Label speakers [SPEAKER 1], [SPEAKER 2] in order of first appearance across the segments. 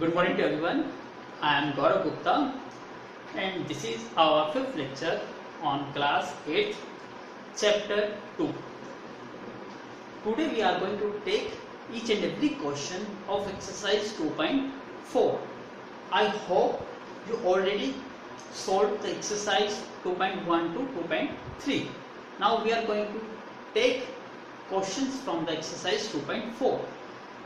[SPEAKER 1] Good morning to everyone. I am Gaurav Gupta and this is our fifth lecture on class 8 chapter 2. Today we are going to take each and every question of exercise 2.4. I hope you already solved the exercise 2.1 to 2.3. Now we are going to take questions from the exercise 2.4.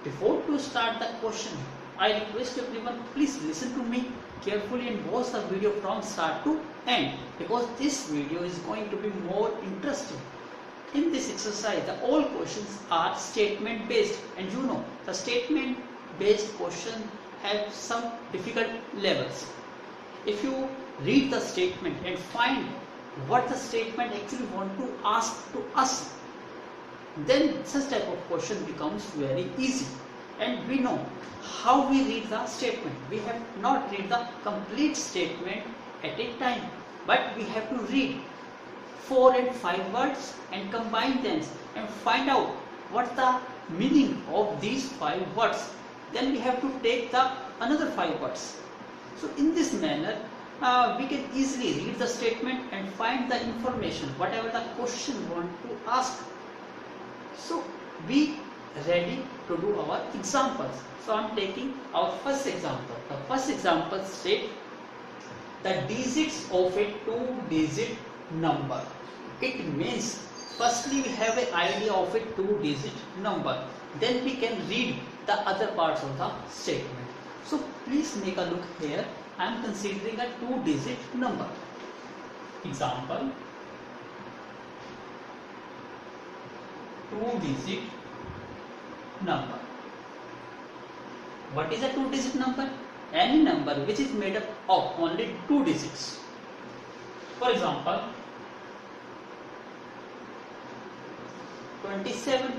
[SPEAKER 1] Before to start the question, I request everyone please listen to me carefully and watch the video from start to end because this video is going to be more interesting. In this exercise, the all questions are statement based and you know the statement based question have some difficult levels. If you read the statement and find what the statement actually want to ask to us then such type of question becomes very easy and we know how we read the statement. We have not read the complete statement at a time but we have to read four and five words and combine them and find out what the meaning of these five words. Then we have to take the another five words. So in this manner uh, we can easily read the statement and find the information whatever the question want to ask. So be ready to do our examples. So I am taking our first example. The first example state the digits of a two-digit number. It means firstly we have an idea of a two-digit number. Then we can read the other parts of the statement. So please make a look here. I am considering a two-digit number. Example two digit number. What is a two digit number? Any number which is made up of only two digits. For example, 27.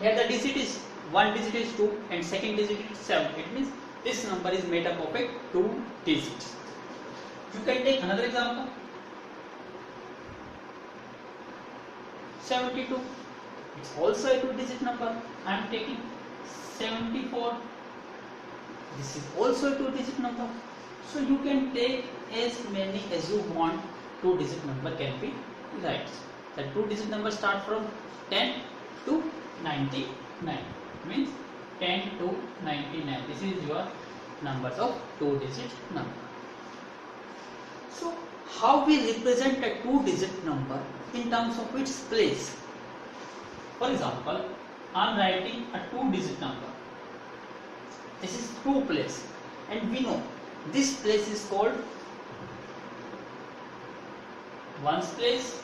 [SPEAKER 1] Here the digit is one digit is 2 and second digit is 7. It means this number is made up of a two digits. You can take another example. 72 it's also a two digit number. I am taking 74 this is also a two digit number. So you can take as many as you want. Two digit number can be right. The two digit number start from 10 to 99 means 10 to 99 this is your numbers of two digit number. So how we represent a two digit number in terms of its place. For example, I am writing a two digit number. This is two place and we know this place is called ones place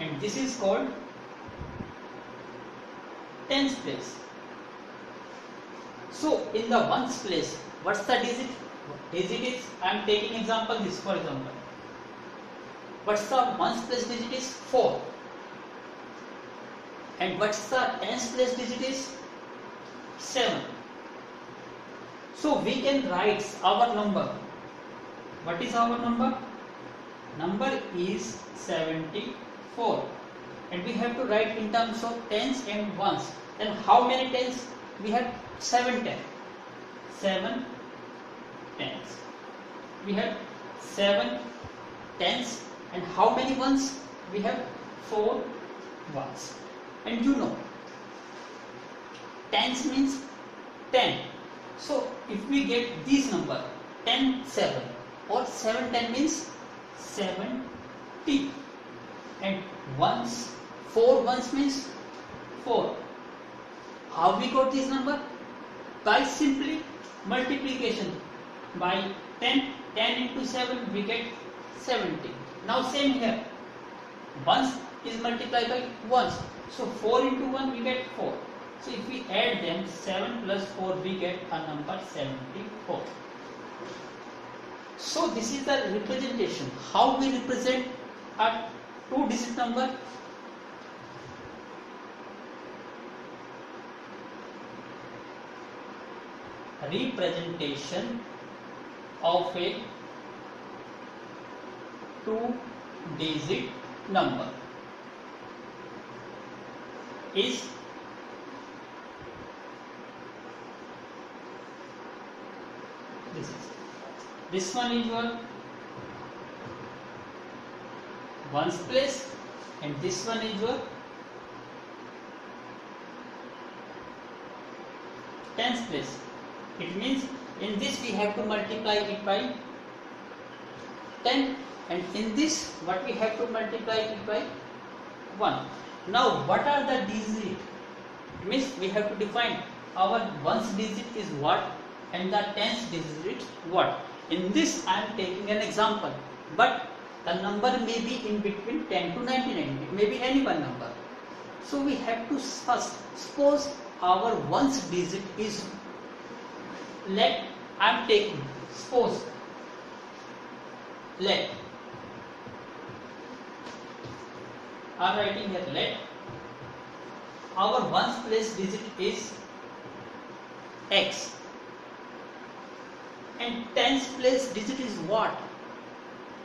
[SPEAKER 1] and this is called tens place. So in the ones place, what's the digit? Digit is I am taking example this for example what's the ones place digit is 4 and what's the tens place digit is 7 so we can write our number. What is our number? Number is 74 and we have to write in terms of tens and ones. Then how many tens? We have 7 tens. 7 tens. We have 7 tens. And how many ones? We have 4 ones. And you know, tens means 10. So if we get this number 10 7 or 7 10 means 70 and ones 4 ones means 4. How we got this number? By simply multiplication. By 10, 10 into 7 we get 70. Now same here. Once is multiplied by once. So 4 into 1 we get 4. So if we add them 7 plus 4 we get a number 74. So this is the representation. How we represent a two digit number? Representation of a two digit number is this is this one is your ones place and this one is your tens place it means in this we have to multiply it by 10 and in this what we have to multiply it by 1 now what are the digit? Means we have to define our ones digit is what and the tens digit what. In this i am taking an example but the number may be in between 10 to 99 it may be any one number. So we have to first suppose our ones digit is let I am taking suppose let Am writing here let our ones place digit is x. And tens place digit is what?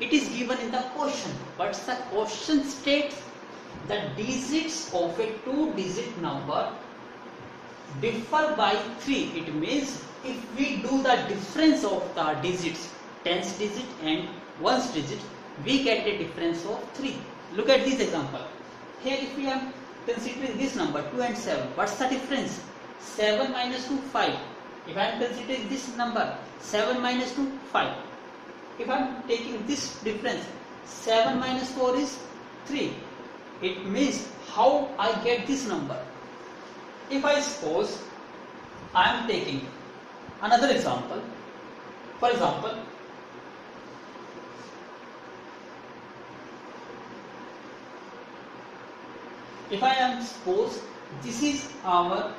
[SPEAKER 1] It is given in the question but the question states the digits of a two digit number differ by 3 it means if we do the difference of the digits tens digit and ones digit we get a difference of 3 look at this example. Here if we are considering this number 2 and 7 what's the difference? 7 minus 2 5 if I am considering this number 7 minus 2 5 if I am taking this difference 7 minus 4 is 3 it means how I get this number. If I suppose I am taking another example for example if I am suppose this is our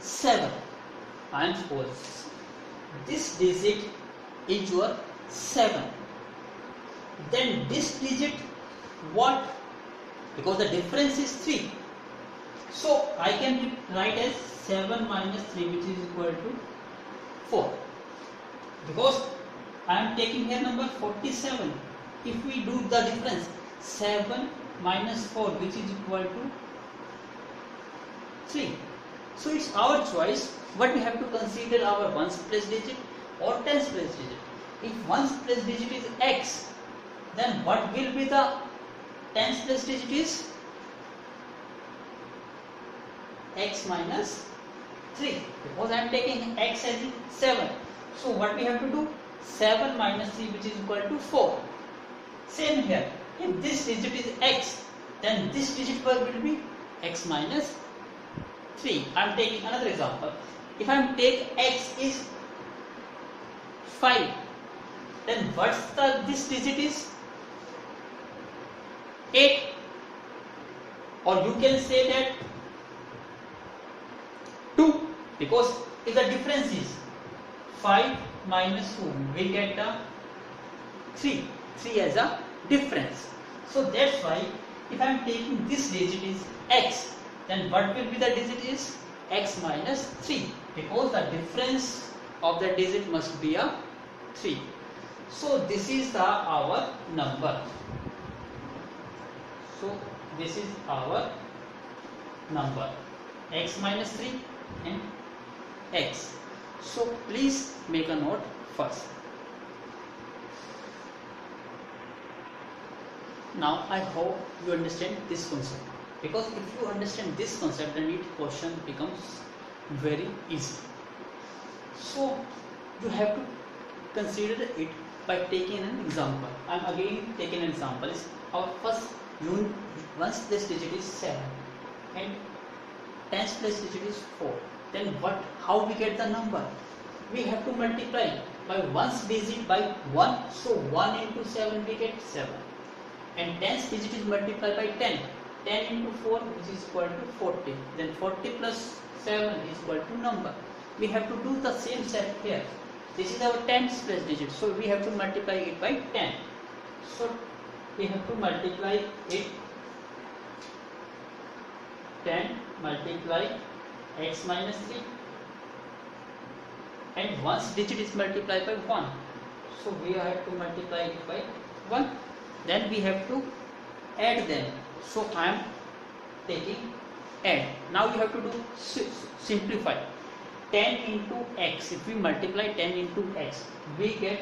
[SPEAKER 1] 7 I am suppose this digit is your 7 then this digit what? Because the difference is 3 so I can write as 7 minus 3 which is equal to 4 because I am taking here number 47 if we do the difference 7 minus 4 which is equal to 3 so it's our choice but we have to consider our ones place digit or tens place digit. If ones place digit is x then what will be the tens place digit is x minus 3 because I am taking x as 7 so what we have to do? 7 minus 3 which is equal to 4 same here. If this digit is x then this digit will be x minus 3 I am taking another example. If I am take x is 5 then what's the this digit is 8 or you can say that 2 because if the difference is 5 minus 2 we get the 3 3 as a difference. So that's why if I am taking this digit is x then what will be the digit is x minus 3 because the difference of the digit must be a 3 so this is the our number. So this is our number. x minus 3 and x. So please make a note first now i hope you understand this concept. Because if you understand this concept then it question becomes very easy. So you have to consider it by taking an example. I'm again taking an example. Is our first unit once this digit is 7 and tens place digit is 4 then what how we get the number? We have to multiply by ones digit by 1 so 1 into 7 we get 7 and tens digit is multiplied by 10 10 into 4 which is equal to 40 then 40 plus 7 is equal to number. We have to do the same step here. This is our tens place digit. So we have to multiply it by 10 so we have to multiply it. 10 multiply x minus 3 and once digit is multiplied by 1 so we have to multiply it by 1 then we have to add them. So I am taking add. Now you have to do simplify. 10 into x. If we multiply 10 into x we get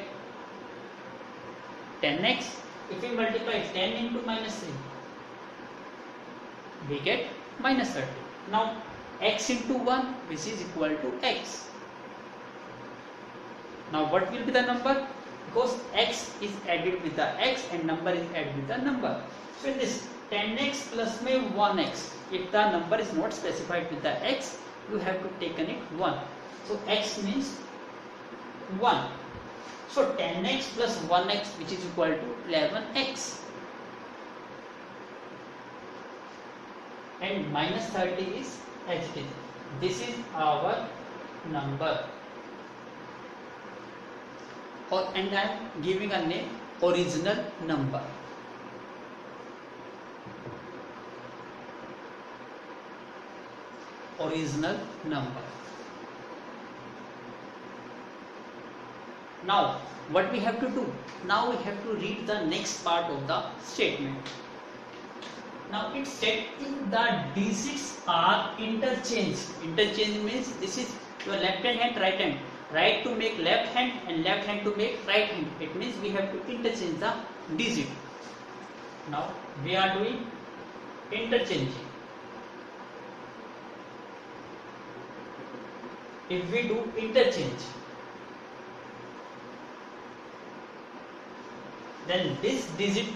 [SPEAKER 1] 10x if we multiply 10 into minus 3 we get minus 30 now x into 1 which is equal to x. Now what will be the number because x is added with the x and number is added with the number. So in this 10x plus may 1x if the number is not specified with the x you have to take it 1 so x means 1 so 10x plus 1x which is equal to 11x and minus 30 is is this is our number or and I am giving a name original number original number. Now, what we have to do? Now we have to read the next part of the statement. Now it said if the digits are interchanged. Interchange means this is your left hand and right hand. Right to make left hand and left hand to make right hand. It means we have to interchange the digit. Now we are doing interchanging. if we do interchange then this digit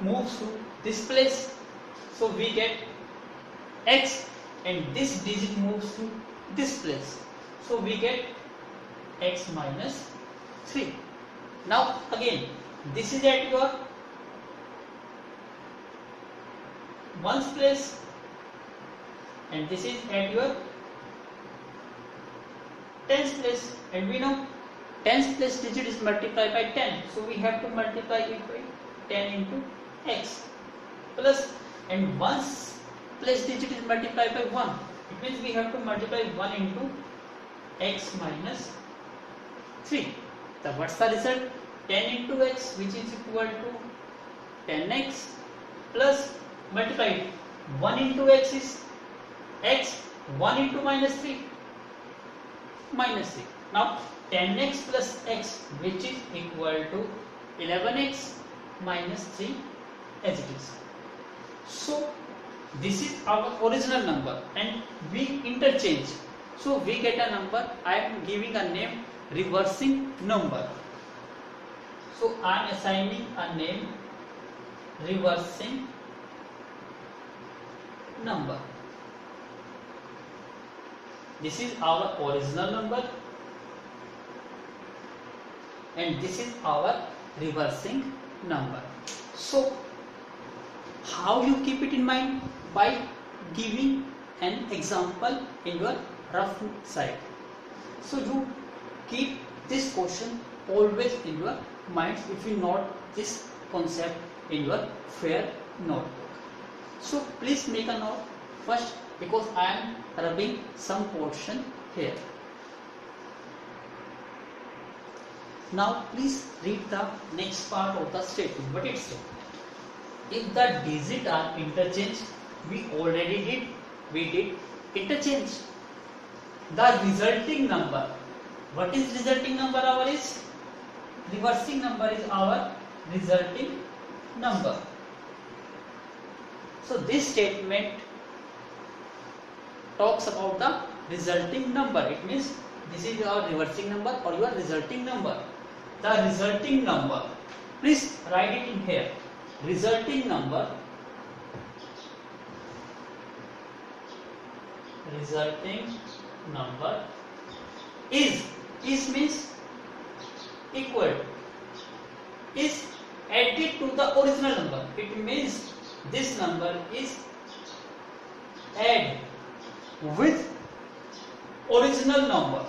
[SPEAKER 1] moves to this place so we get x and this digit moves to this place so we get x minus 3 now again this is at your ones place and this is at your tens place. And we know tens place digit is multiplied by 10 so we have to multiply it by 10 into x plus and once place digit is multiplied by 1 it means we have to multiply 1 into x minus 3 so what's the result 10 into x which is equal to 10x plus multiply 1 into x is x 1 into minus 3 minus 3. Now 10x plus x which is equal to 11x minus 3 as it is. So this is our original number and we interchange. So we get a number, I am giving a name reversing number. So I am assigning a name reversing number. This is our original number and this is our reversing number. So how you keep it in mind? By giving an example in your rough side. So you keep this question always in your mind if you note this concept in your fair notebook. So please make a note first because I am rubbing some portion here. Now please read the next part of the statement. What it says. If the digit are interchanged, we already did, we did interchange. The resulting number. What is resulting number our is? Reversing number is our resulting number. So this statement talks about the resulting number. It means this is your reversing number or your resulting number. The resulting number. Please write it in here. Resulting number. Resulting number is is means equal is added to the original number. It means this number is add with original number.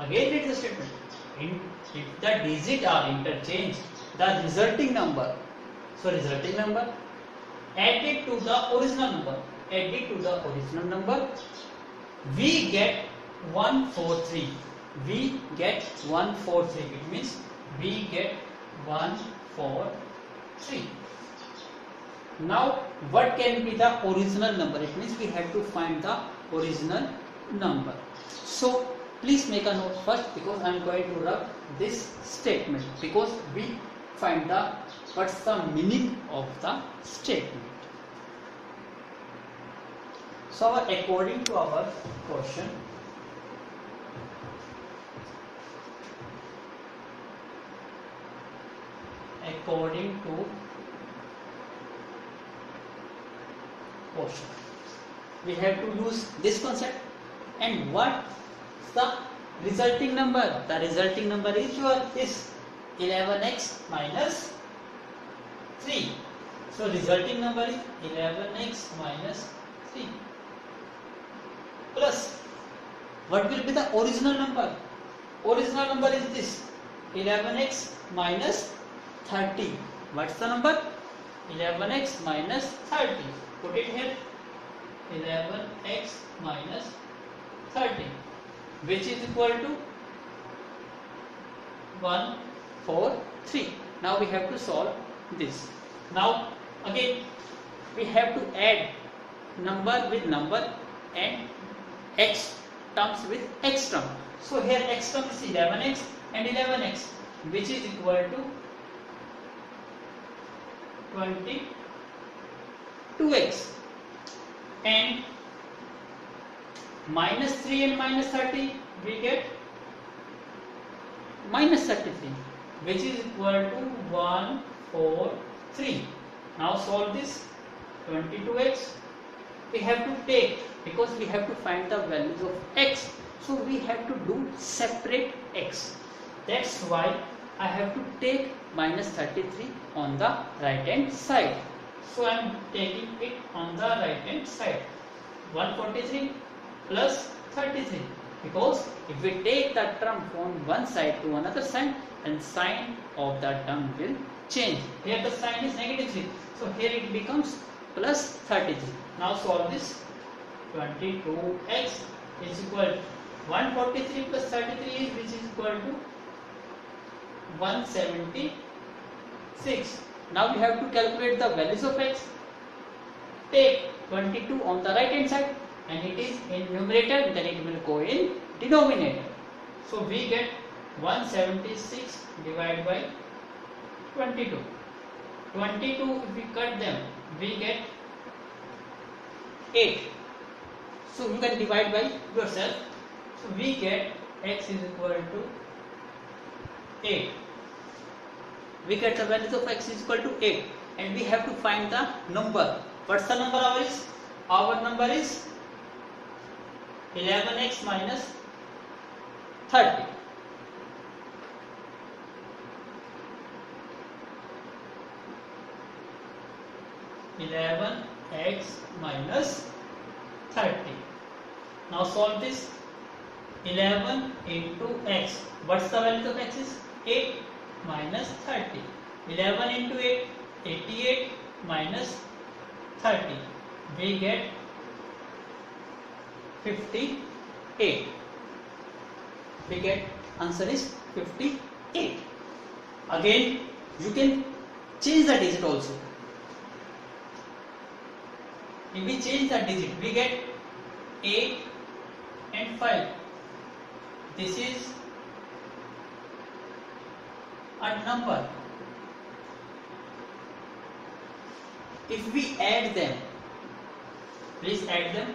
[SPEAKER 1] Again read the statement. In, if the digit are interchanged, the resulting number, so resulting number added to the original number, added to the original number, we get 143. We get 143. It means we get 143. now what can be the original number it means we have to find the original number so please make a note first because i am going to rub this statement because we find the what's the meaning of the statement? So according to our question according to question We have to use this concept. And what the resulting number? The resulting number is your is 11x minus 3. So resulting number is 11x minus 3 plus what will be the original number? Original number is this 11x minus 30. What's the number? 11x minus 30 put it here 11x minus 30 which is equal to 1 4 3 now we have to solve this. Now again we have to add number with number and x terms with x term. So here x term is 11x and 11x which is equal to 20 2x and minus 3 and minus 30 we get minus 33 which is equal to 1 4 3 now solve this. 22x we have to take because we have to find the values of x. So we have to do separate x. That's why I have to take minus 33 on the right hand side. So I am taking it on the right hand side. 143 plus 33 because if we take the term from one side to another side then sign of the term will change. Here the sign is negative 3. So here it becomes plus 33. Now solve this. 22x is equal to 143 plus 33 is which is equal to 176. Now we have to calculate the values of x. Take 22 on the right hand side and it is in numerator then it will go in denominator. So we get 176 divided by 22. 22 if we cut them we get 8. So you can divide by yourself. So we get x is equal to 8 we get the values of x is equal to 8 and we have to find the number. What's the number our is? Our number is 11x minus 30. Eleven x minus thirty. Now solve this. Eleven into x. What's the value of x is? Eight minus 30. 11 into 8, 88 minus 30. We get 58. We get answer is 58. Again, you can change the digit also. If we change the digit, we get 8 and 5. This is a number. If we add them, please add them.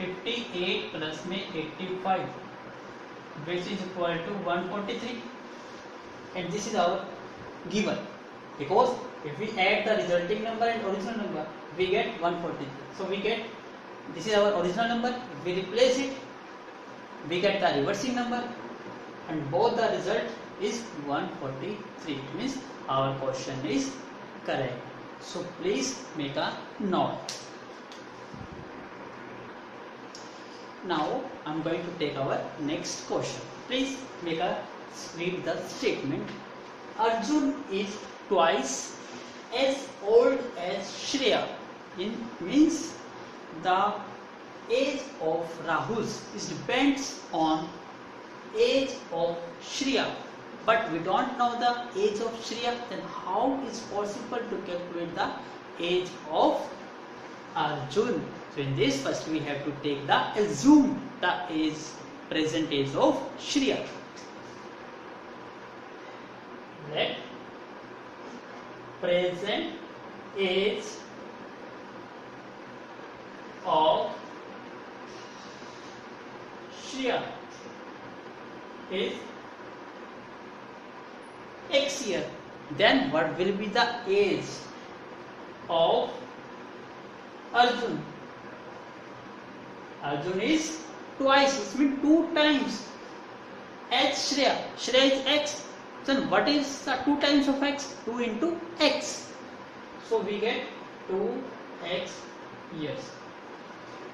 [SPEAKER 1] 58 plus में 85 which is equal to 143 and this is our given because if we add the resulting number and original number we get 143 so we get this is our original number if we replace it we get the reversing number and both the result is 143 it means our question is correct. So please make a note. Now i'm going to take our next question. Please make a read the statement. Arjun is twice as old as Shriya in means the age of rahul is depends on age of Shriya but we don't know the age of Shriya, then how is possible to calculate the age of Arjun? So in this first we have to take the assume the age present age of Shriya. Let present age of Shriya is x year. Then what will be the age of Arjun? Arjun is twice, it means two times. H Shriya. Shriya is x. Then what is the two times of x? 2 into x. So we get 2x years.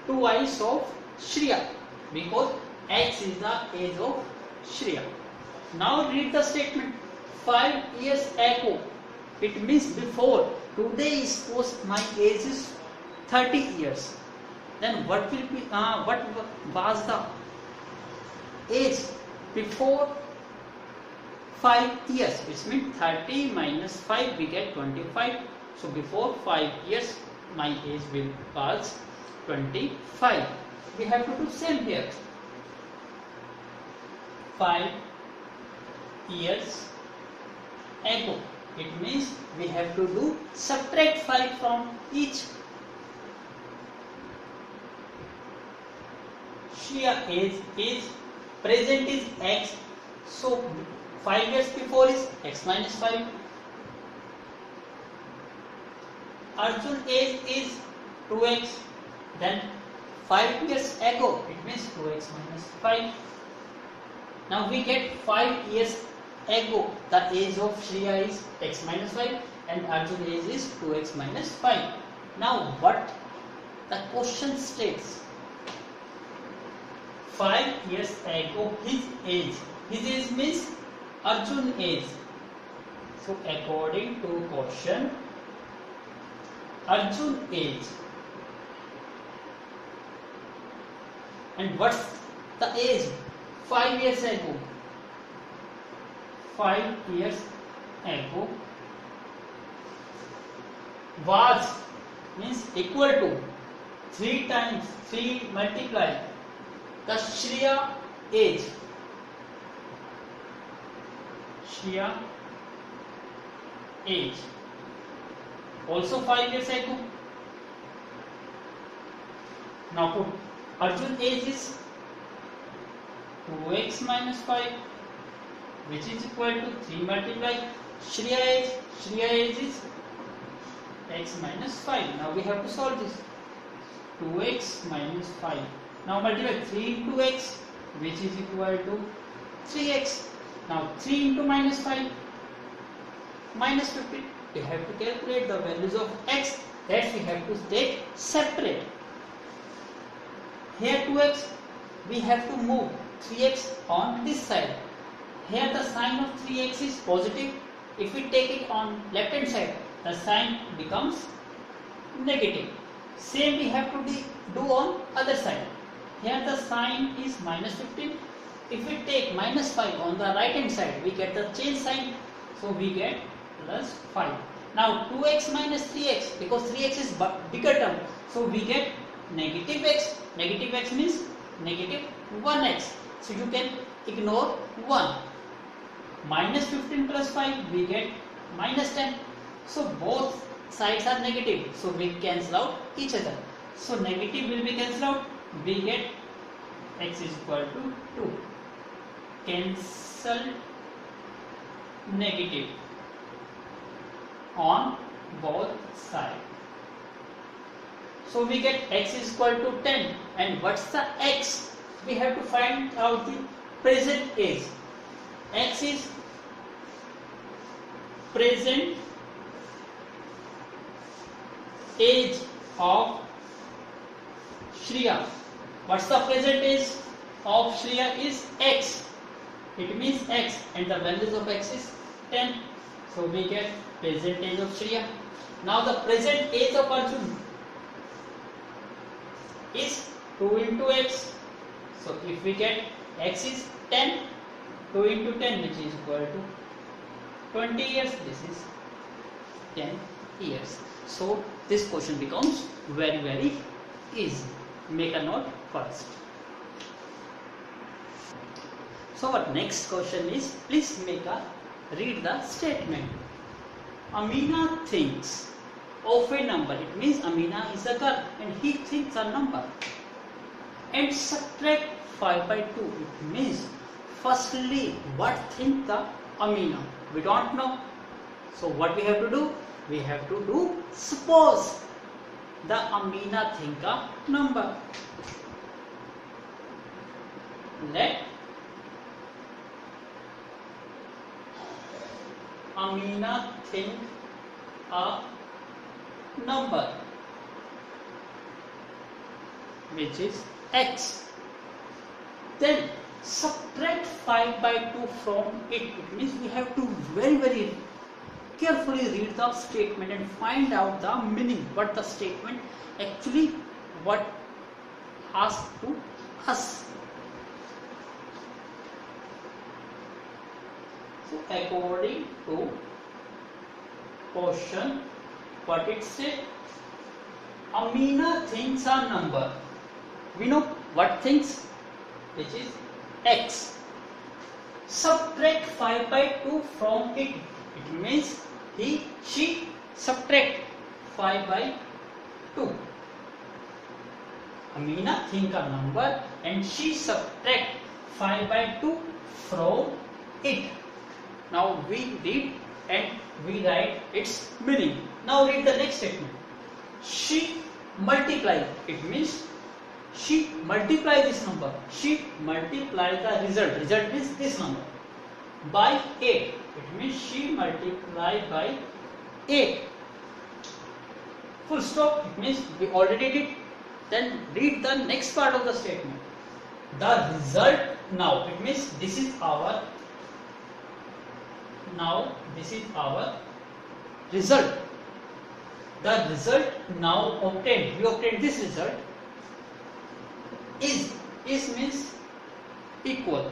[SPEAKER 1] Twice of Shriya because x is the age of Shriya. Now read the statement. 5 years ago. It means before. Today is suppose my age is 30 years. Then what will be, uh, what was the age before 5 years? Which means 30 minus 5 we get 25. So before 5 years my age will pass 25. We have to do same here. 5 years ago. It means we have to do subtract 5 from each. Shriya age is present is x. So 5 years before is x minus 5. Arjun age is 2x. Then 5 years ago it means 2x minus 5. Now we get 5 years ago the age of Shriya is x minus 5 and Arjun age is 2x minus 5. Now what the question states 5 years ago his age his age means Arjun age so according to question Arjun age and what's the age 5 years ago 5 years ago was means equal to 3 times 3 multiply the Shriya age Shriya age also 5 years ago now put Arjun age is 2x minus 5 which is equal to 3 multiply Shriya age. Shriya age is x minus 5. Now we have to solve this. 2x minus 5. Now multiply 3 into x which is equal to 3x. Now 3 into minus 5 minus 50. We have to calculate the values of x that we have to take separate. Here 2x we have to move 3x on this side here the sign of 3x is positive. If we take it on left hand side, the sign becomes negative. Same we have to do on other side. Here the sign is minus 15. If we take minus 5 on the right hand side, we get the change sign. So we get plus 5. Now 2x minus 3x because 3x is bigger term. So we get negative x. Negative x means negative 1x. So you can ignore 1 minus 15 plus 5 we get minus 10 so both sides are negative so we cancel out each other so negative will be cancelled out we get x is equal to 2 cancel negative on both sides so we get x is equal to 10 and what's the x we have to find out the present age x is present age of Shriya. What's the present age of Shriya is x. It means x and the values of x is 10. So we get present age of Shriya. Now the present age of Arjun is 2 into x. So if we get x is 10, 2 into 10 which is equal to 20 years. This is 10 years. So this question becomes very very easy. Make a note first. So our next question is please make a read the statement. Amina thinks of a number. It means Amina is a girl and he thinks a number. And subtract 5 by 2. It means firstly what think the Amina? We don't know. So what we have to do? We have to do suppose the Amina think a number. Let Amina think a number which is x. Then subtract 5 by 2 from it. It means we have to very very carefully read the statement and find out the meaning what the statement actually what asked to us. So according to question what it said Amina thinks a number. We know what thinks which is x. Subtract 5 by 2 from it. It means he, she subtract 5 by 2. Amina think a number and she subtract 5 by 2 from it. Now we read and we write its meaning. Now read the next statement. She multiplied. It means she multiply this number. She multiply the result. Result means this number by 8. It means she multiply by 8. Full stop. It means we already did. Then read the next part of the statement. The result now. It means this is our now this is our result. The result now obtained. We obtained this result. Is is means equal.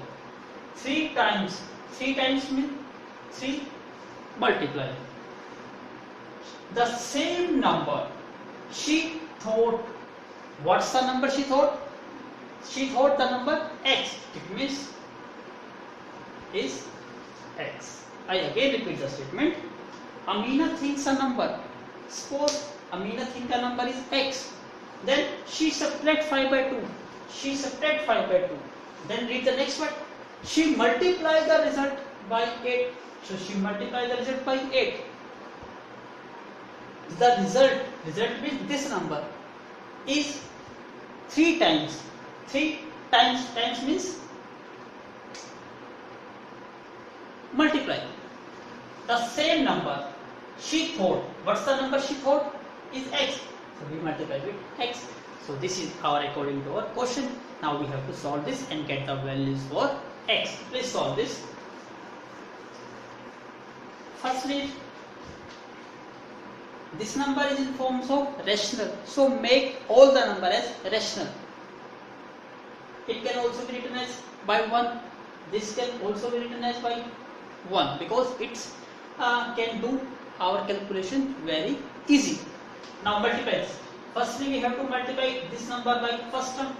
[SPEAKER 1] 3 times 3 times means 3 multiply. The same number she thought. What's the number she thought? She thought the number x. It means is x I again repeat the statement. Amina thinks a number. Suppose Amina thinks a number is x. Then she subtract 5 by 2. She subtract 5 by 2. Then read the next one. She multiply the result by 8. So she multiply the result by 8. The result, result means this number is 3 times. 3 times times means multiply the same number she thought what's the number she thought is x. So we multiply with x. So this is our according to our question. Now we have to solve this and get the values for x. Please solve this. Firstly this number is in forms of rational. So make all the number as rational. It can also be written as by 1 this can also be written as by 1 because it's uh, can do our calculation very easy. Now multiply. Firstly we have to multiply this number by first term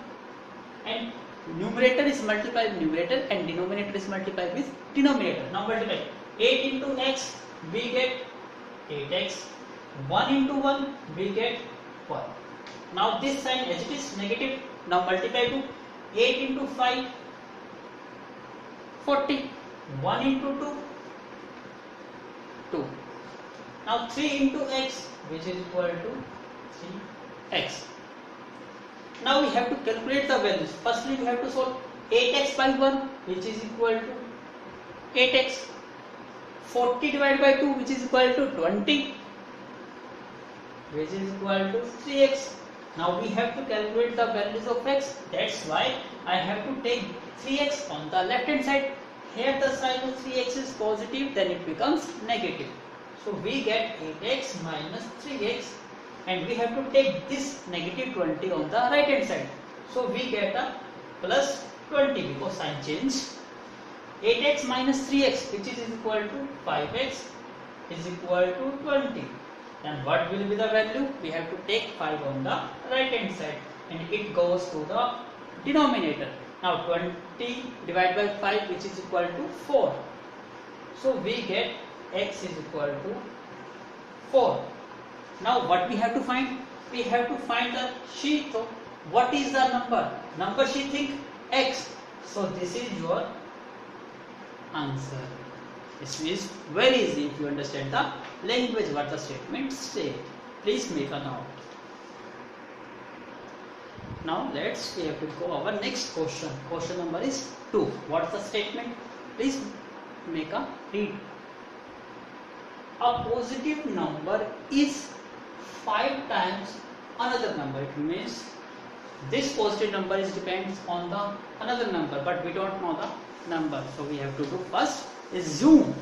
[SPEAKER 1] and numerator is multiplied with numerator and denominator is multiplied with denominator. Now multiply 8 into x we get 8x 1 into 1 we get 1. Now this sign as it is negative now multiply to 8 into 5 40 1 into 2 2 now 3 into x which is equal to 3x now we have to calculate the values. Firstly we have to solve 8x by 1 which is equal to? 8x 40 divided by 2 which is equal to 20 which is equal to? 3x now we have to calculate the values of x. That's why I have to take 3x on the left hand side here the sign of 3x is positive then it becomes negative. So we get 8x minus 3x and we have to take this negative 20 on the right hand side. So we get a plus 20 because sign change. 8x minus 3x which is equal to 5x is equal to 20 then what will be the value? We have to take 5 on the right hand side and it goes to the denominator now 20 divided by 5 which is equal to 4 so we get x is equal to 4 now what we have to find? We have to find the sheet. So what is the number? Number she think x. So this is your answer. This is very easy if you understand the language what the statement say please make a note now let's we have to go our next question. Question number is 2 what's the statement? Please make a read. A positive number is 5 times another number. It means this positive number is depends on the another number but we don't know the number. So we have to do first is zoom.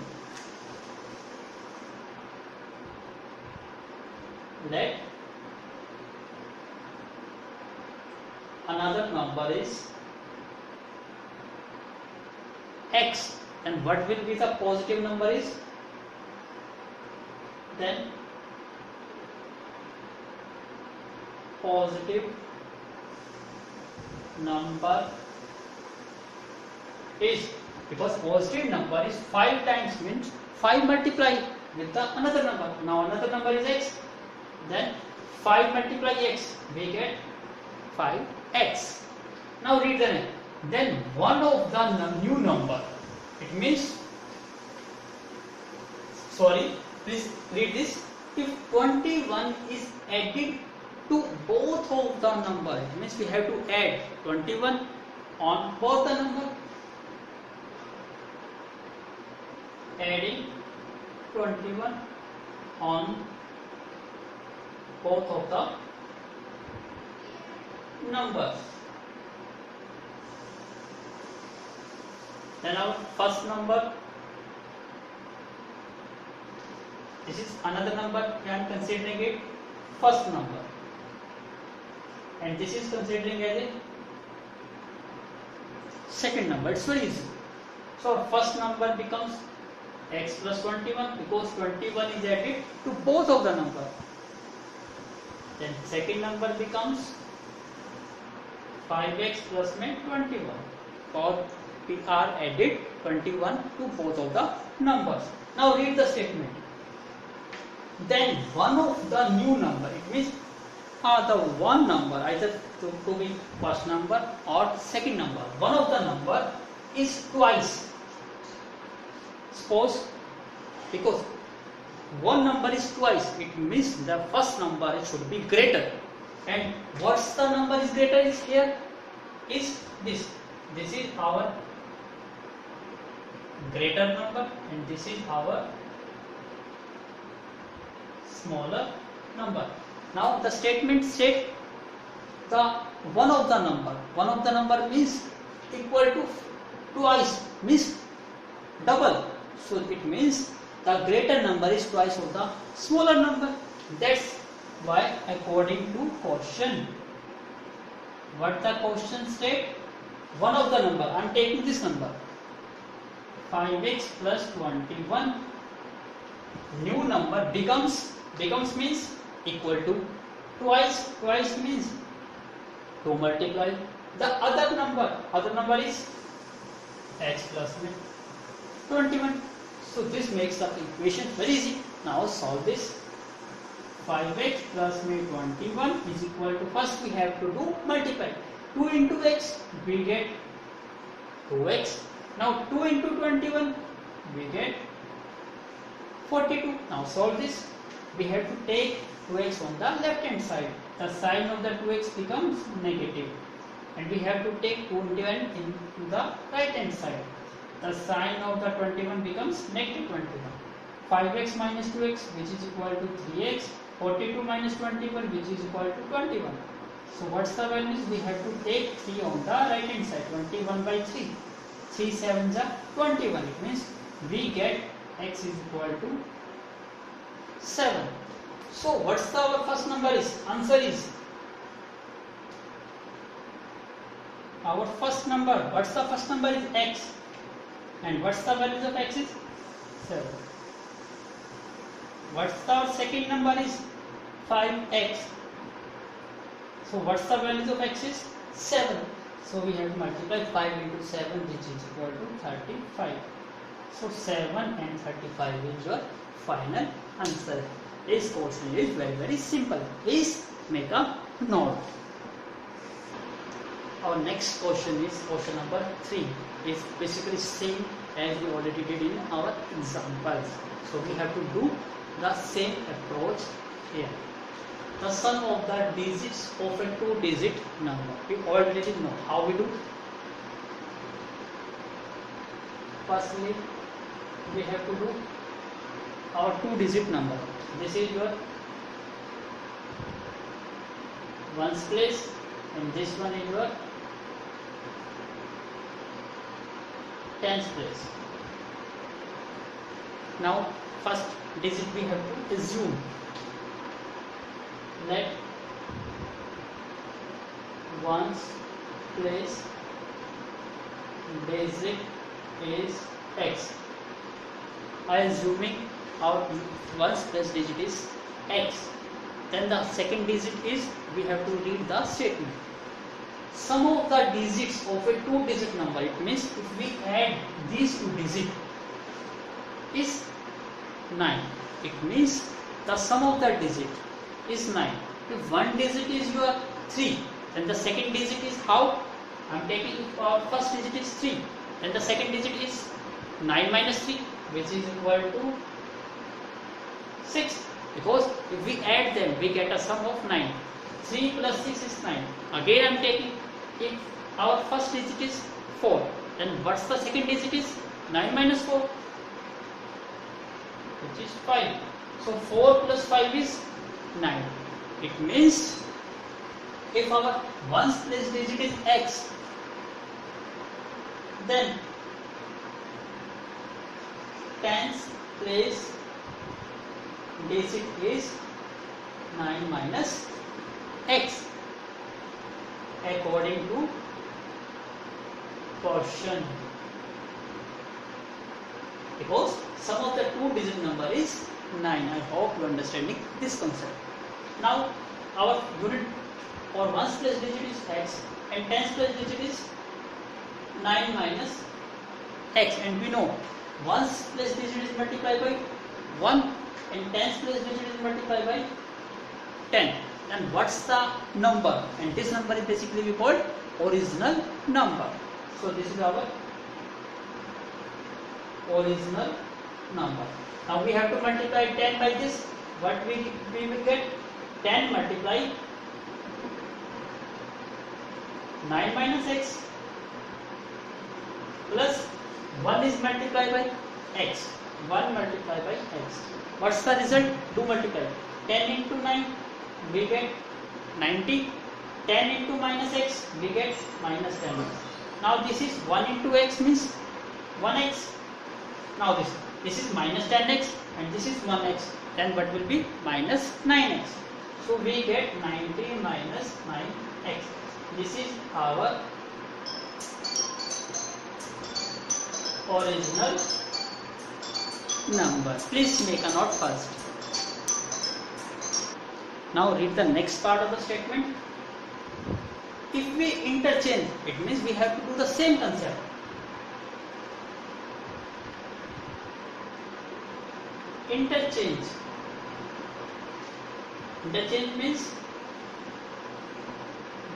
[SPEAKER 1] Let another number is x. And what will be the positive number is? Then positive number is because positive number is 5 times means 5 multiply with the another number. Now another number is x. Then 5 multiply x we get 5x now read the name. Then one of the new number. It means sorry please read this. If 21 is added to both of the number it means we have to add 21 on both the number. Adding 21 on both of the numbers then our first number. This is another number we are considering it. First number. And this is considering as a second number. It's very easy. So first number becomes x plus 21 because 21 is added to both of the number. Then second number becomes 5x plus 21 or we are added 21 to both of the numbers now read the statement then one of the new number it means uh, the one number either to, to be first number or second number one of the number is twice suppose because one number is twice it means the first number should be greater and what's the number is greater is here is this this is our greater number and this is our smaller number now the statement state the one of the number one of the number means equal to twice means double so it means the greater number is twice of the smaller number that's why? According to question what the question state? One of the number. I am taking this number. 5x plus 21 new number becomes becomes means equal to twice. Twice means to multiply the other number. Other number is x plus 21 so this makes the equation very easy. Now solve this 5x plus 21 is equal to first we have to do multiply. 2 into x we get 2x now 2 into 21 we get 42 now solve this. We have to take 2x on the left hand side. The sign of the 2x becomes negative. And we have to take 21 into the right hand side. The sign of the 21 becomes negative 21 5x minus 2x which is equal to 3x 42 minus 21 which is equal to 21 so what's the values we have to take 3 on the right hand side 21 by 3 3 7s are 21 it means we get x is equal to 7 so what's the our first number is? Answer is our first number. What's the first number is x? And what's the value of x is 7. What's the second number is 5x. So what's the value of x is 7. So we have to multiply 5 into 7 which is equal to 35. So 7 and 35 is your final answer. This question is very very simple. Please make a note. Our next question is question number 3. It's basically same as we already did in our examples. So we have to do the same approach here. The sum of the digits of a two digit number. We already know how we do. Firstly, we have to do our two digit number. This is your ones place and this one is your tens place. Now first digit we have to assume let ones place digit is x. I assuming our ones place digit is x. Then the second digit is we have to read the statement. Sum of the digits of a two digit number it means if we add these two digits is 9 it means the sum of the digit is 9 if one digit is your 3 then the second digit is how? I'm taking uh, first digit is 3 then the second digit is 9 minus 3 which is equal to 6 because if we add them we get a sum of 9 3 plus 6 is 9 again I'm taking if our first digit is 4 then what's the second digit is? 9 minus 4 which is 5 so 4 plus 5 is 9 it means if our ones place digit is x then tens place digit is 9 minus x according to portion. Because sum of the two digit number is 9 i hope you understanding this concept now our unit for ones place digit is x and tens place digit is 9 minus x and we know ones place digit is multiplied by 1 and tens place digit is multiplied by 10 and what's the number? And this number is basically we call original number. So this is our original number. Now we have to multiply 10 by this. What we we will get 10 multiply 9 minus x plus 1 is multiplied by x. 1 multiplied by x. What's the result? 2 multiply. 10 into 9 we get 90 10 into minus x we get minus 10x now this is 1 into x means 1x now this this is minus 10x and this is 1x then what will be? Minus 9x so we get 90 minus 9x this is our original number please make a note first now read the next part of the statement. If we interchange, it means we have to do the same concept. Interchange. Interchange means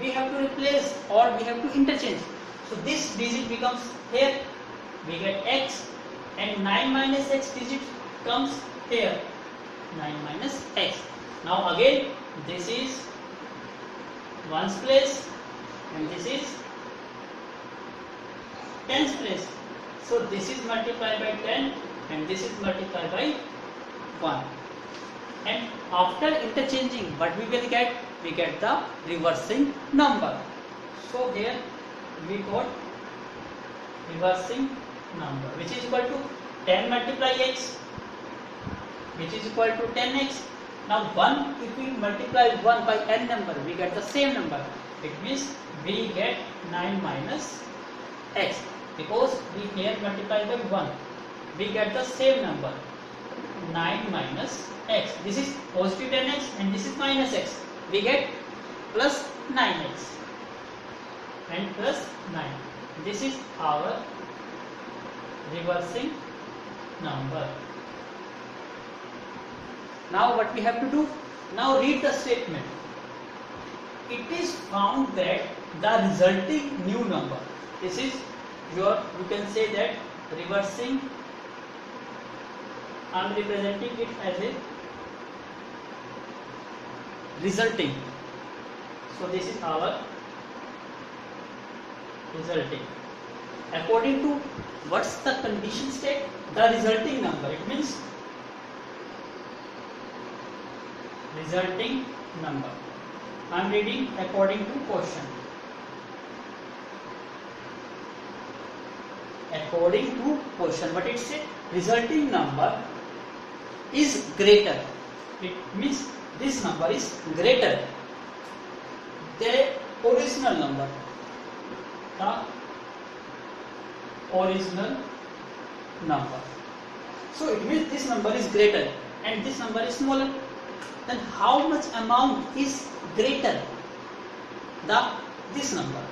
[SPEAKER 1] we have to replace or we have to interchange. So this digit becomes here, we get x and 9 minus x digit comes here, 9 minus x. Now again this is ones place and this is tens place. So this is multiplied by 10 and this is multiplied by 1. And after interchanging what we will get? We get the reversing number. So here we got reversing number which is equal to 10 multiply x which is equal to 10x now 1, if we multiply 1 by n number, we get the same number. It means we get 9 minus x. because we here multiply by 1 we get the same number 9 minus x. This is positive 10x and this is minus x. We get plus 9x and plus 9 this is our reversing number. Now what we have to do? Now read the statement. It is found that the resulting new number. This is your you can say that reversing I am representing it as a resulting. So this is our resulting. According to what's the condition state? The resulting number. It means resulting number. I am reading according to question. According to question. But it's a resulting number is greater. It means this number is greater the original number. The original number. So it means this number is greater and this number is smaller. Then how much amount is greater the this number?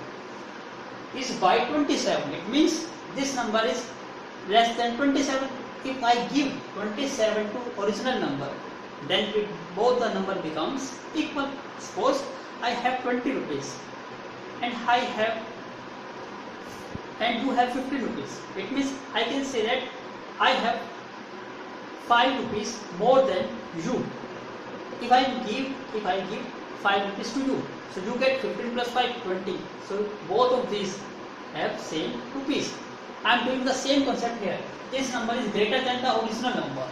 [SPEAKER 1] Is by 27 it means this number is less than 27 if i give 27 to original number then it, both the number becomes equal. Suppose i have 20 rupees and i have and you have 50 rupees. It means i can say that i have 5 rupees more than you. If I give if I give 5 rupees to you so you get 15 plus 5 20 so both of these have same rupees. I am doing the same concept here this number is greater than the original number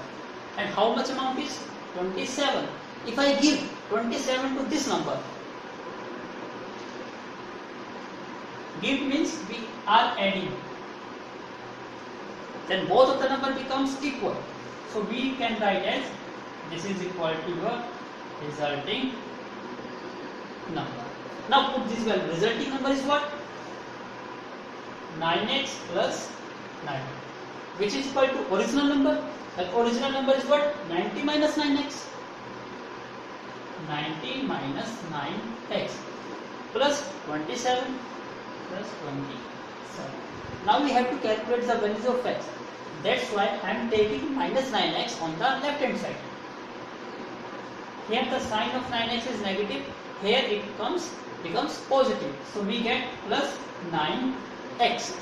[SPEAKER 1] and how much amount is 27 if I give 27 to this number give means we are adding then both of the number becomes equal so we can write as this is equal to your resulting number. Now put this value. Resulting number is what? 9x plus 9 which is equal to original number. That original number is what? 90 minus 9x. 90 minus 9x plus 27 plus 27. Now we have to calculate the values of x. That's why I am taking minus 9x on the left hand side. Here the sign of 9x is negative. Here it comes becomes positive. So we get plus 9x.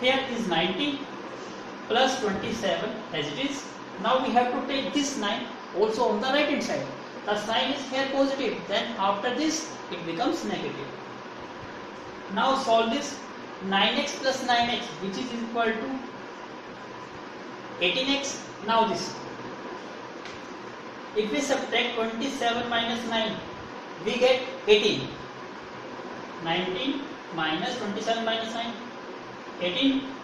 [SPEAKER 1] Here is 90 plus 27 as it is. Now we have to take this 9 also on the right hand side. The sign is here positive. Then after this it becomes negative. Now solve this 9x plus 9x which is equal to 18x. Now this if we subtract 27 minus 9 we get 18 19 minus 27 minus 9 18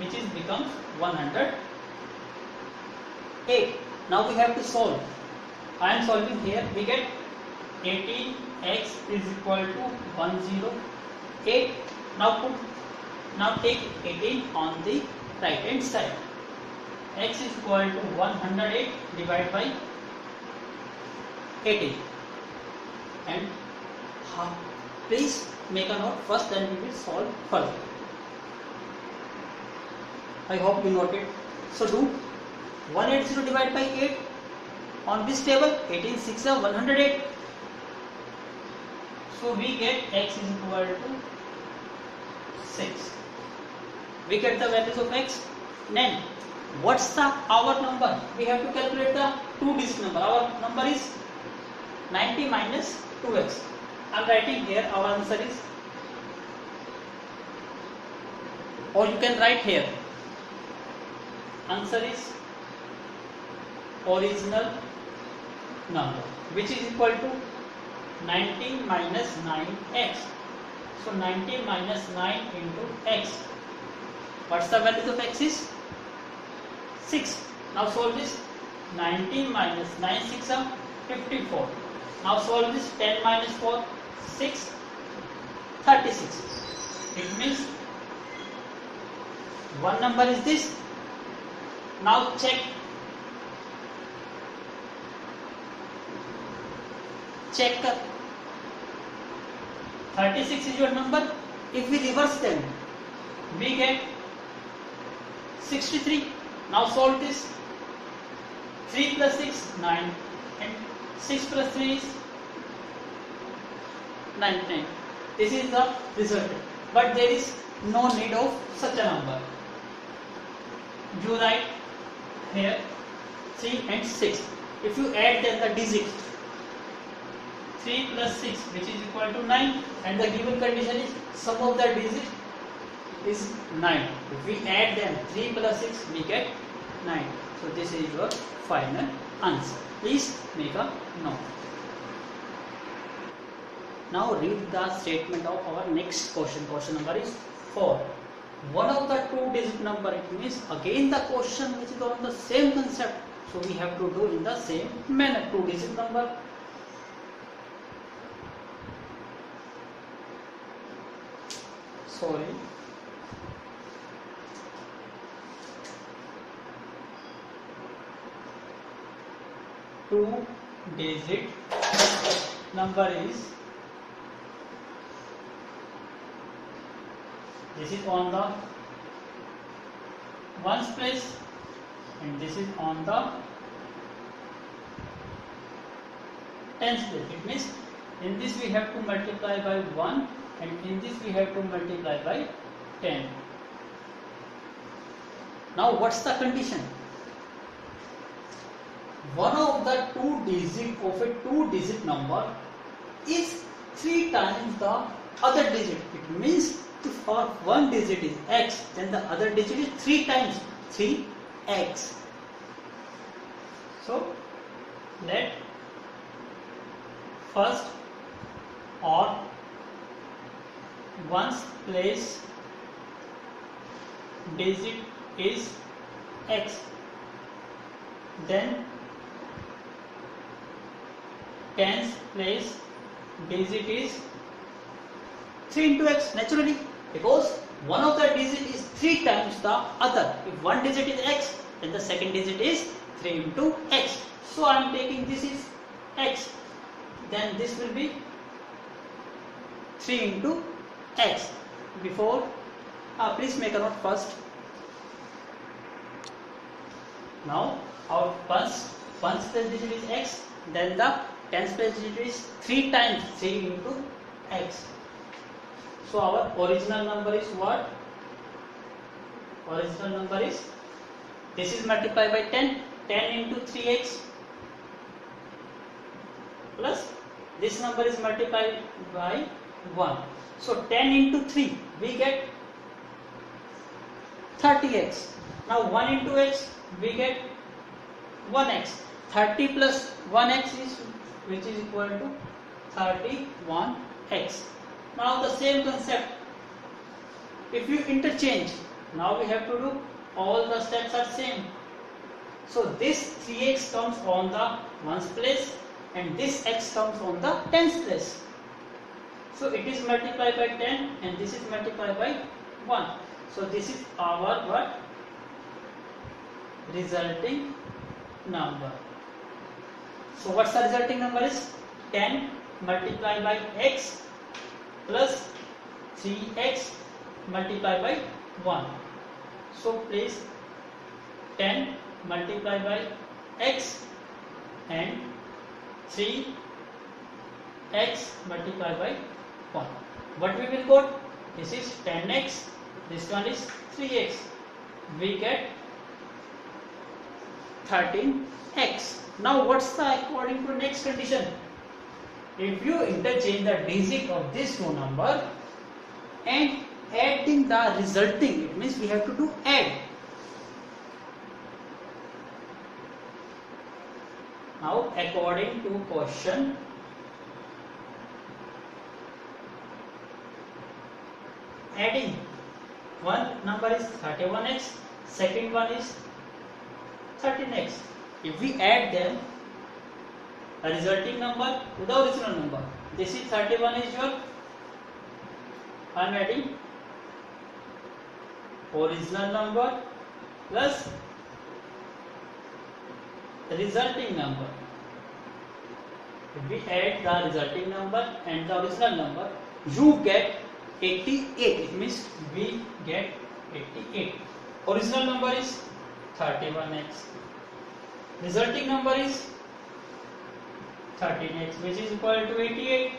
[SPEAKER 1] which is becomes 108 now we have to solve. I am solving here. We get 18x is equal to 108 now put now take 18 on the right hand side. X is equal to 108 divided by 18 and. Please make a note. First then we will solve further. I hope you noted. So do 180 divided by 8 on this table 18 6 are 108. So we get x is equal to 6. We get the values of x. Then what's the our number? We have to calculate the two digit number. Our number is 90 minus 2x. I am writing here our answer is or you can write here answer is original number which is equal to 19 minus 9x so 19 minus 9 into x. What's the value of x is 6 now solve this. 19 minus 9 6 are 54 now solve this. 10 minus 4 6 36 it means one number is this now check check 36 is your number if we reverse them we get 63 now solve this 3 plus 6 9 and 6 plus 3 is 99 this is the result but there is no need of such a number you write here. 3 and 6 if you add then the digit. 3 plus 6 which is equal to 9 and the given condition is sum of the digit is 9 if we add them 3 plus 6 we get 9 so this is your final answer. Please make a note. Now read the statement of our next question. Question number is 4. One of the two digit number it means again the question which is on the same concept. So we have to do in the same manner. Two digit number. Sorry. Two digit number is this is on the ones place and this is on the tens place it means in this we have to multiply by 1 and in this we have to multiply by 10 now what's the condition? One of the two digit of a two digit number is three times the other digit. It means if for one digit is x, then the other digit is 3 times 3x. So, let first or ones place digit is x, then tens place digit is 3 into x naturally because one of the digit is 3 times the other. If one digit is x, then the second digit is 3 into x. So I am taking this is x, then this will be 3 into x. Before, uh, please make a note first. Now our first ones place digit is x, then the tens digit is 3 times 3 into x. So our original number is what? Original number is this is multiplied by 10. 10 into 3x plus this number is multiplied by 1. So 10 into 3 we get 30x. Now 1 into x we get 1x. 30 plus 1x is which is equal to 31x. Now the same concept. If you interchange, now we have to do all the steps are same. So this 3x comes on the ones place and this x comes on the tens place. So it is multiplied by 10 and this is multiplied by 1. So this is our what? Resulting number. So what's the resulting number is 10 multiplied by x plus 3x multiplied by 1. So place 10 multiplied by x and 3x multiplied by 1. What we will got? This is 10x, this one is 3x. We get 13x. Now what's the according to next condition? If you interchange the digit of these two number and adding the resulting it means we have to do add. Now according to question adding one number is 31x second one is 13x if we add them the resulting number to the original number. This is 31 is your I am adding original number plus resulting number. If we add the resulting number and the original number, you get 88. It means we get 88. Original number is 31x. Resulting number is 13x which is equal to 88.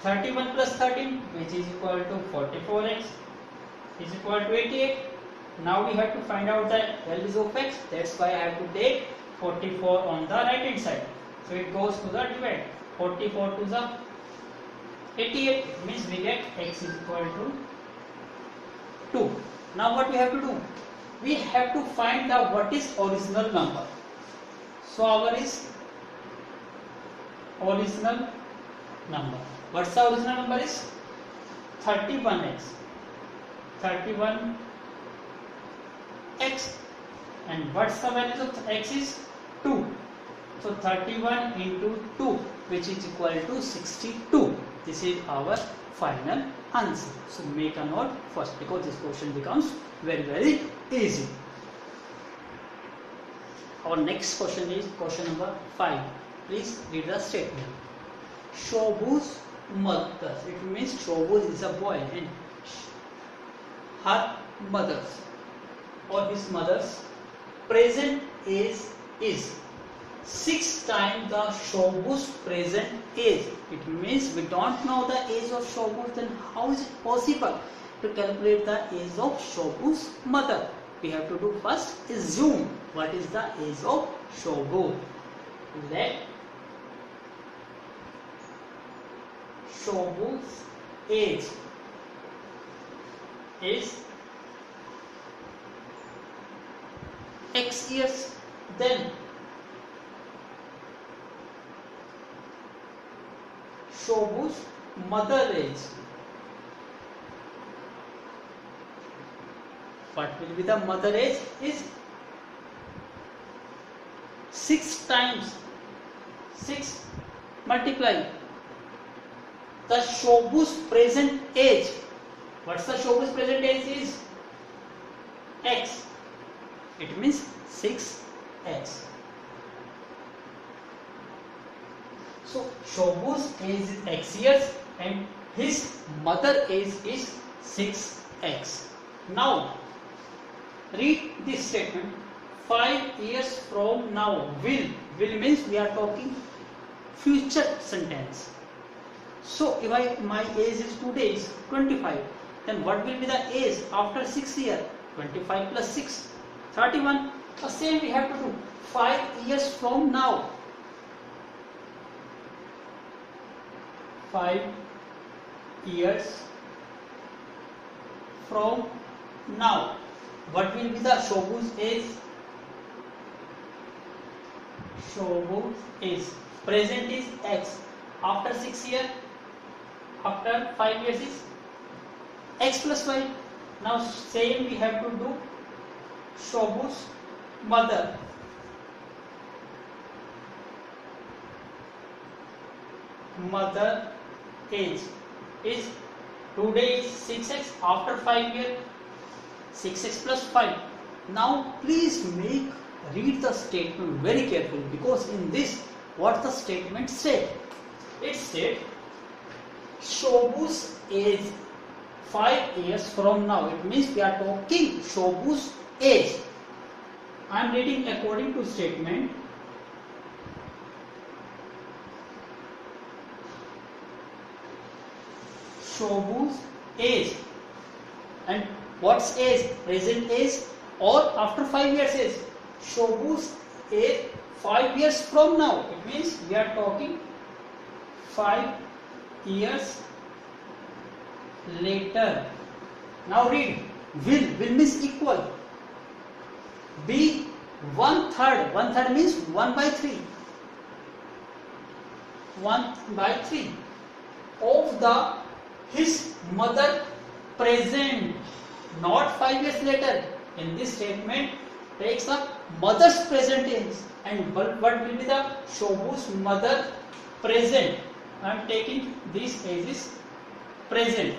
[SPEAKER 1] 31 plus 13 which is equal to 44x is equal to 88. Now we have to find out the values of x. That's why I have to take 44 on the right hand side. So it goes to the divide. 44 to the 88 it means we get x is equal to 2. Now what we have to do? We have to find the what is original number. So our is original number. What's the original number is 31x. 31 x and what's the value of x is 2 so 31 into 2 which is equal to 62 this is our final answer so make a note first because this question becomes very very easy our next question is question number 5 please read the statement Shobu's mother it means Shobu is a boy and her mother's or his mother's present age is six times the Shobu's present age. It means we don't know the age of Shobu, then how is it possible to calculate the age of Shobu's mother? We have to do first assume what is the age of Shobu. Let Shobu's age is x years then Shobu's mother age what will be the mother age is 6 times 6 multiply the Shobu's present age what's the Shobu's present age is x it means 6x. So Shobu's age is x years and his mother age is 6x. Now read this statement 5 years from now will will means we are talking future sentence. So if I my age is today is 25 then what will be the age after 6 year? 25 plus 6 31 the same we have to do. 5 years from now. 5 years from now. What will be the Shobu's age? Shobu's age. Present is x. After 6 year after 5 years is x plus 5 now same we have to do Shobu's mother. Mother age is today is 6x after 5 year 6x plus 5. Now please make read the statement very carefully because in this what the statement said. It said Shobu's age 5 years from now. It means we are talking Shobu's age. I am reading according to statement. Shobu's age and what's age? Present age or after 5 years age? Shobu's age 5 years from now. It means we are talking 5 years later. Now read will will means equal be one third. One third means one by three. One by three of the his mother present, not five years later. In this statement, takes up mother's present age and what will be the Shobu's mother present. I am taking this these ages present.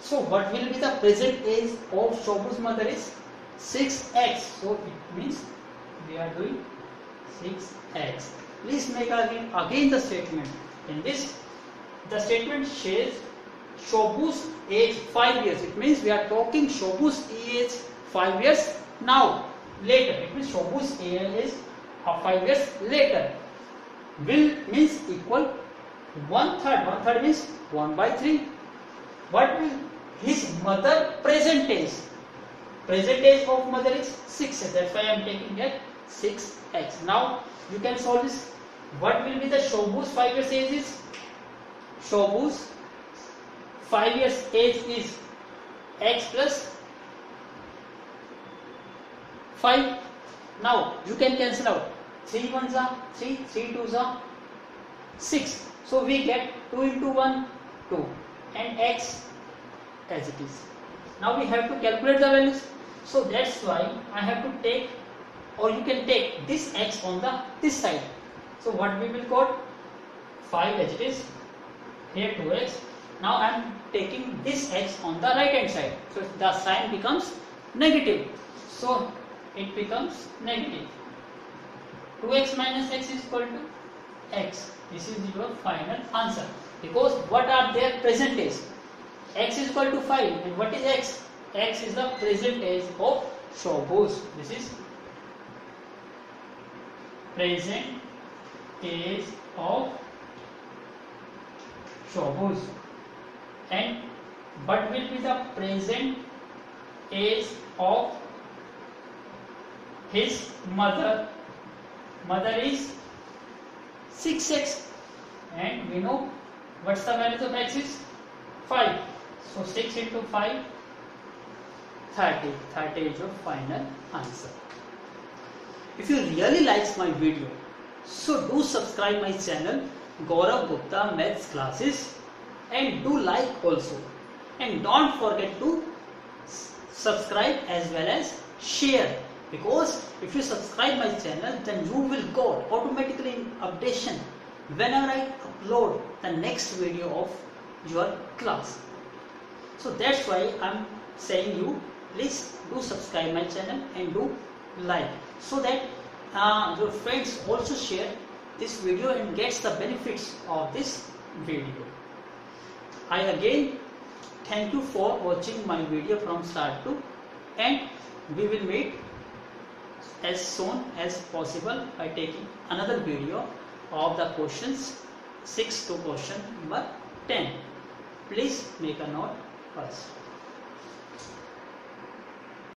[SPEAKER 1] So what will be the present age of Shobu's mother is 6x. So it means we are doing 6x. Please make again, again the statement. In this, the statement says Shobu's age 5 years. It means we are talking Shobu's age 5 years now. Later. It means Shobu's age is uh, 5 years later. Will means equal 1 third. 1 means 1 by 3. What will his mother present age? Present age of mother is 6. That's why I am taking it 6x. Now you can solve this. What will be the Shobu's 5 years age is? Shobu's 5 years age is x plus 5. Now you can cancel out 3 ones are 3, 3 twos are 6. So we get 2 into 1, 2 and x as it is. Now we have to calculate the values. So that's why I have to take or you can take this x on the this side. So what we will call 5 as it is here 2x. Now I am taking this x on the right hand side. So the sign becomes negative. So it becomes negative. 2x minus x is equal to x. This is your final answer. Because what are their present age? x is equal to 5 and what is x? x is the present age of Shobu's. This is present age of Shobu's. And what will be the present age of his mother? Mother is 6x and we know what's the value of x is 5 so 6 into 5 30 30 is your final answer if you really likes my video so do subscribe my channel Gaurav Gupta maths classes and do like also and don't forget to subscribe as well as share because if you subscribe my channel then you will go automatically in updation whenever I upload the next video of your class. So that's why I'm saying you please do subscribe my channel and do like. So that uh, your friends also share this video and gets the benefits of this video. I again thank you for watching my video from start to end. We will meet as soon as possible by taking another video of the questions 6 to question number 10 please make a note first